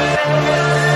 Música